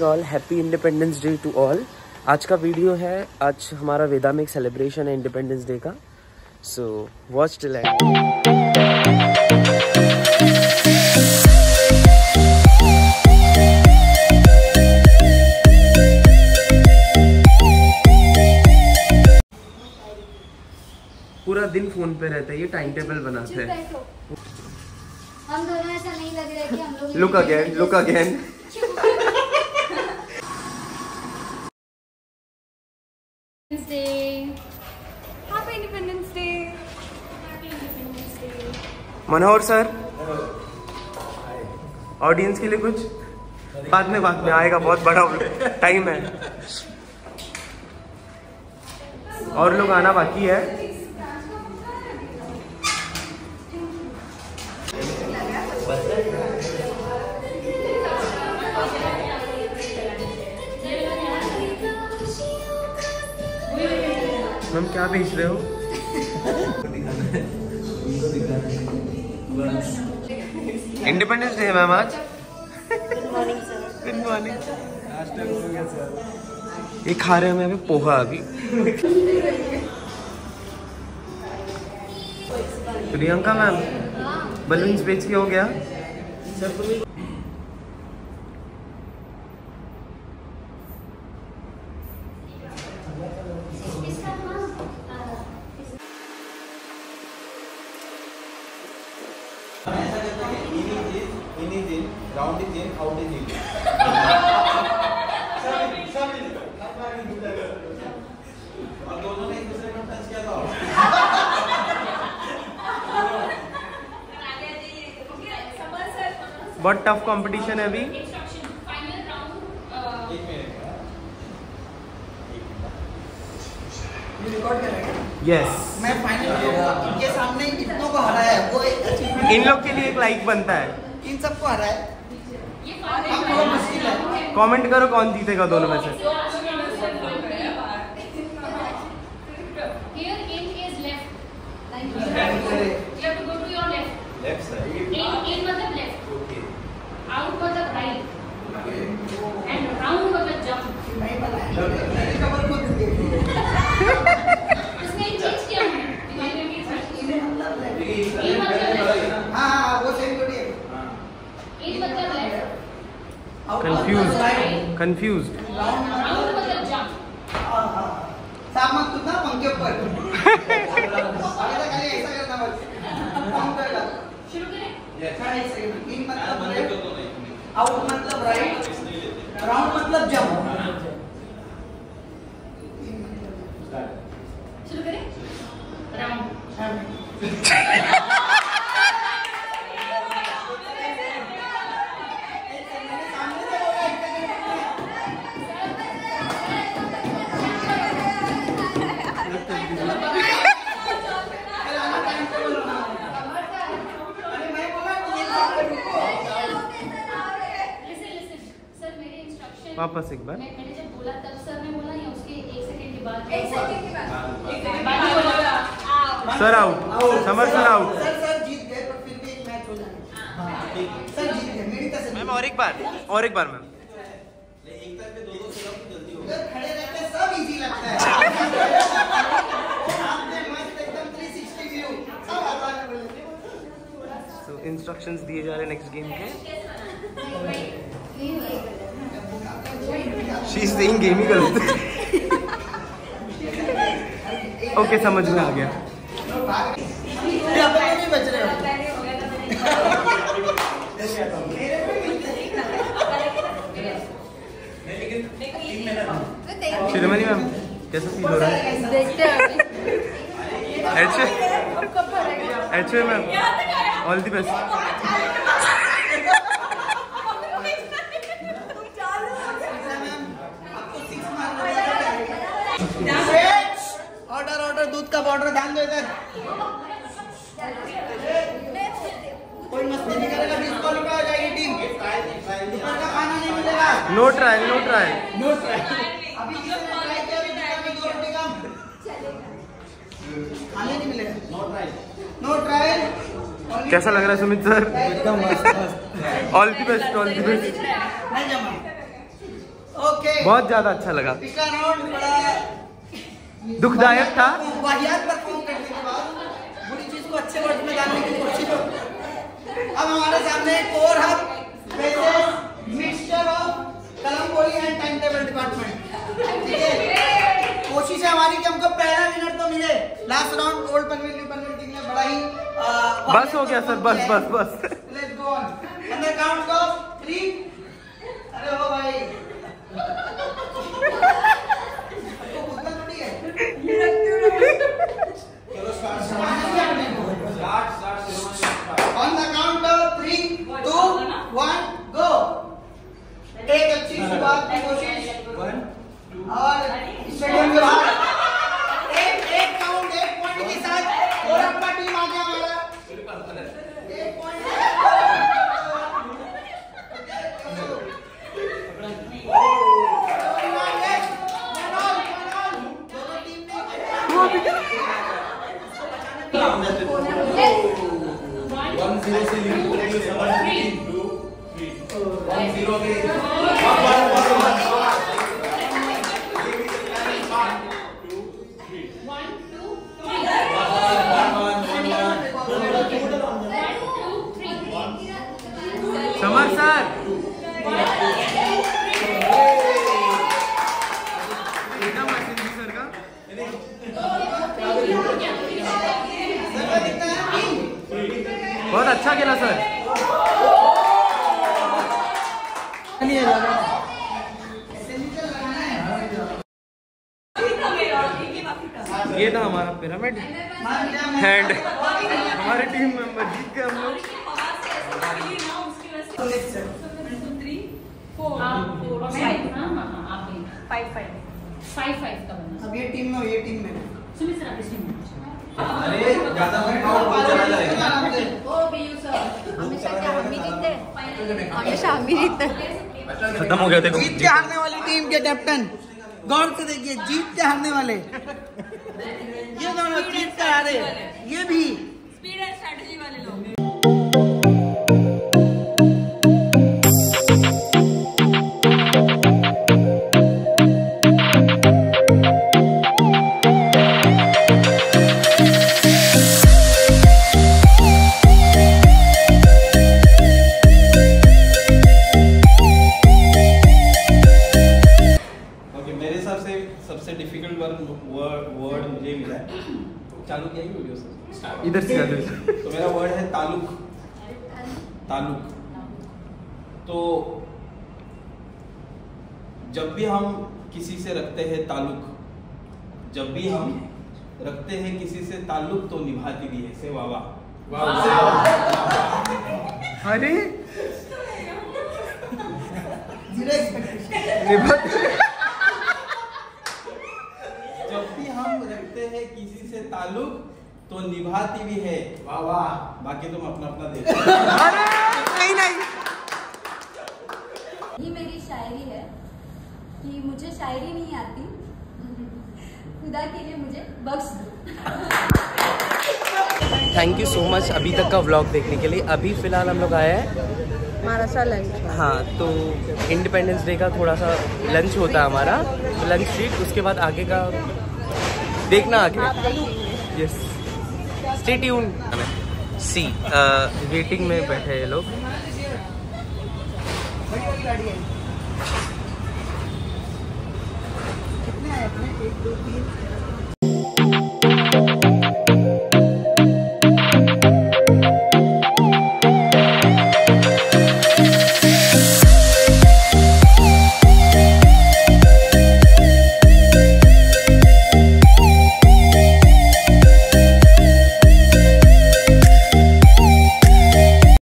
All happy independence day to all आज का video है आज हमारा वेदा में एक सेलिब्रेशन है इंडिपेंडेंस डे का। सो वॉच टिल पूरा दिन फ़ोन पे रहता है ये टाइम टेबल बनाते हैं। हम दोनों ऐसा नहीं लग रहा कि हम लोग look again look again Day. Happy Independence Day. Happy Independence Day. Manohar sir audience के लिए कुछ बाद में बाद में आएगा बहुत बड़ा टाइम है और लोग आना बाकी है क्या बेच रहे हो? इंडिपेंडेंस डे है मैम आज? गुड मॉर्निंग ये खा रहे हैं मैं अभी पोहा अभी। प्रियंका मैम बलून्स बेच के हो गया? In is in, round is in, out is in. और दोनों ने एक दूसरे को टच किया था बहुत टफ कंपटीशन है अभी यस मैं फाइनल इनके सामने इतनों को हराया है वो एक इन लोग के लिए एक लाइक बनता है। इन सबको हराया है अब थोड़ा है कमेंट करो कौन जीतेगा दोनों में से। कौन करेगा शुरू करें. हाँ, एक सेकंड इन मतलब बंद कर लेफ़्ट दो नहीं आउट मतलब राइट राउंड मतलब जंप शुरू करें. Round. Listen, listen. Sir, मेरे instruction. वापस एक बार। मैंने जब बोला तब सर ने बोला या उसके एक सेकंड के बाद एक सेकंड के बाद एक सेकंड बाद बोला sir out Samar sir out sir sir जीत गए पर फिर भी एक मैच हो जाएगा। सर जीत गए मेरी तरफ़ मैम और एक बार और एक बार मैम एक तक पे दो दो सिरप जल्दी हो उधर खड़े रहते सब इजी लगता है। आपने मस्त एकदम 360 व्यू सब आसान बोले। सो इंस्ट्रक्शंस दिए जा रहे हैं नेक्स्ट गेम के। गेम ही गलत ओके समझ में आ गया। मैम कैसा फील हो रहा है? एच H ma'am all the best order ध्यान दो इधर। कोई मस्ती नहीं करेगा डिस्क्वालीफाई हो जाएगी टीम का खाना नहीं मिलेगा। नो ट्रायल नो ट्रायल अभी ट्राई किया अभी दुकान में दो रोटी कम। खाने नहीं मिलेगा। नो ट्रायल नो ट्रायल कैसा लग रहा है सुमित सर? एकदम मस्त all the best all the best नहीं जमा। ओके बहुत ज़्यादा अच्छा लगा। पिछला राउंड बड़ा दुखदायक था। वाहियात परफॉर्म करने के बाद बुरी चीज़ को अच्छे वर्ड में डालने की कोशिश अब हमारे सामने एक और हम mixture of Kalamboli and time table department ठीक है? कोशिश है हमारी कि हमको पहला विनर तो मिले। Last round old Panvel new Panvel बड़ा ही आ, बस हो गया सर बस बस बस। Let's go on the count of 3 अरे हो भाई आपको खुदना थोड़ी है चलो स्टार्ट समाज भी आपने को start start ceremony On the count of three, two, one, go. एक अच्छी शुरुआत की कोशिश वन और स्टेडियम के बाहर एक एक काउंट एक पॉइंट के साथ और आपका टीम आ गया हमारा एक पॉइंट वन ज़ीरो से लीड हो टू थ्री वन ज़ीरो के अच्छा सर ये था हमारा पिरामिड। एंड हमारे टीम मेंबर जीत गए हम लोग। अब ये टीम में ये टीम में। सुमित सर, आप इस टीम में। अरे ज़्यादा मत खाओ बहुत चला जाएगा हमेशा क्या हम ही जीतते हैं? हमेशा हम ही जीतते खत्म हो गया देखो। जीत के हारने वाली टीम के कैप्टन गौर से देखिए जीत के हारने वाले। ये दोनों जीत के हारे। ये भी। स्पीड एंड स्ट्रेटजी वाले लोग। चालू किया ही वीडियो से। इधर से इधर तो मेरा वर्ड है तालुक। तालुक। तो जब भी हम किसी से रखते हैं ताल्लुक जब भी हम रखते हैं किसी से ताल्लुक तो निभाती भी है। से वाह अरे! ज़ीरो एक्सपेक्टेशन निभत जब भी हम रखते हैं किसी से ताल्लुक निभाती भी है। वाह वाह बाकी तुम अपना अपना देखो अरे नहीं नहीं। ये मेरी शायरी है कि मुझे शायरी नहीं आती। खुदा के लिए मुझे बख्श दो। थैंक यू सो मच अभी तक का व्लॉग देखने के लिए। अभी फ़िलहाल हम लोग आए हैं। महाराष्ट्र लंच हाँ तो इंडिपेंडेंस डे का थोड़ा सा लंच होता है हमारा। तो लंच ट्रीट उसके बाद आगे का देखना आगे। Yes stay tune see waiting में बैठे हैं ये लोग। है कितने आए अपने? एक दो तीन।